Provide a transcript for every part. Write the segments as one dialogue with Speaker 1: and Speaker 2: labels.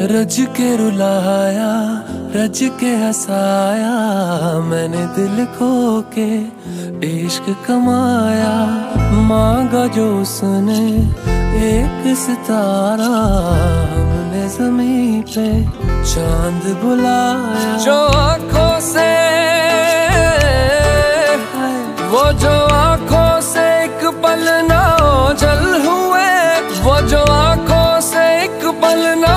Speaker 1: रज के रुलाया रज के हंसाया मैंने दिल खो के इश्क कमाया। मांगा जो उसने एक सितारा हमने ज़मीन पे चाँद बुलाया। जो आँखों से वो जो आँखों से एक पल ना जल हुए। वो जो आँखों से एक पल ना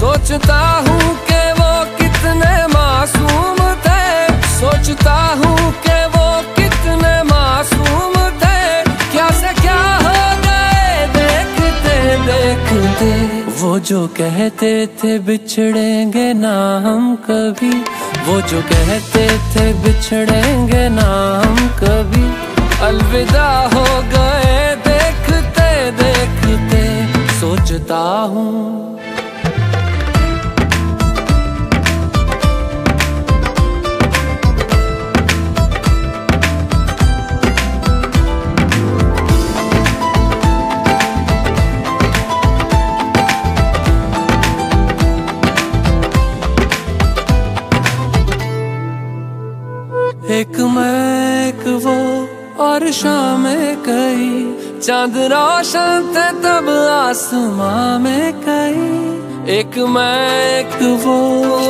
Speaker 1: सोचता हूँ कि वो कितने मासूम थे। सोचता हूँ कि वो कितने मासूम थे। क्या से क्या हो गए, देखते देखते। वो जो कहते थे, बिछड़ेंगे ना हम कभी। वो जो कहते थे, बिछड़ेंगे ना हम कभी। अलविदा हो गए, देखते देखते। सोचता हूँ एक मैं एक वो और शाम कई चाँद रोशन थे तब आसमां में कई एक मैं एक वो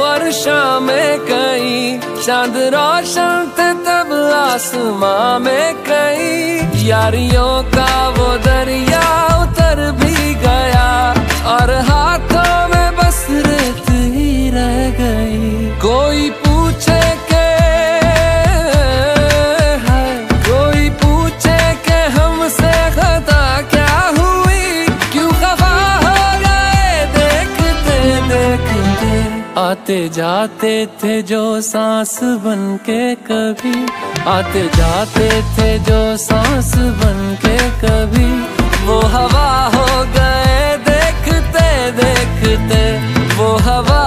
Speaker 1: और शाम कई चाँद रोशन थे तब आसमां में कई यारियों का वो दरिया उतर आते जाते थे जो सांस बन के कभी, आते जाते थे जो सांस बन के कभी, वो हवा हो गए देखते देखते, वो हवा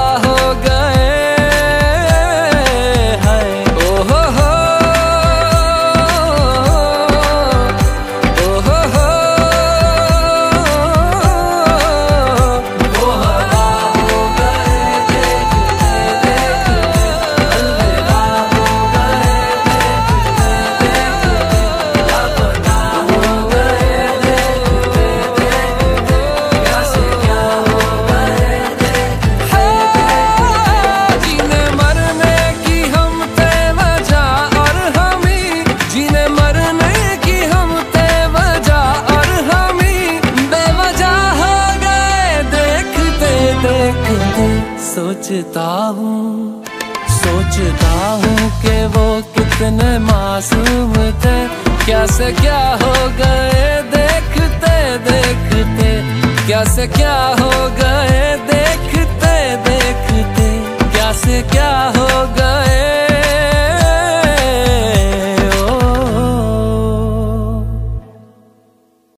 Speaker 1: सोचता हूँ सोचता हूँ कि वो कितने मासूम थे। क्या से क्या हो गए, देखते देखते क्या से क्या हो गए देखते देखते क्या से क्या हो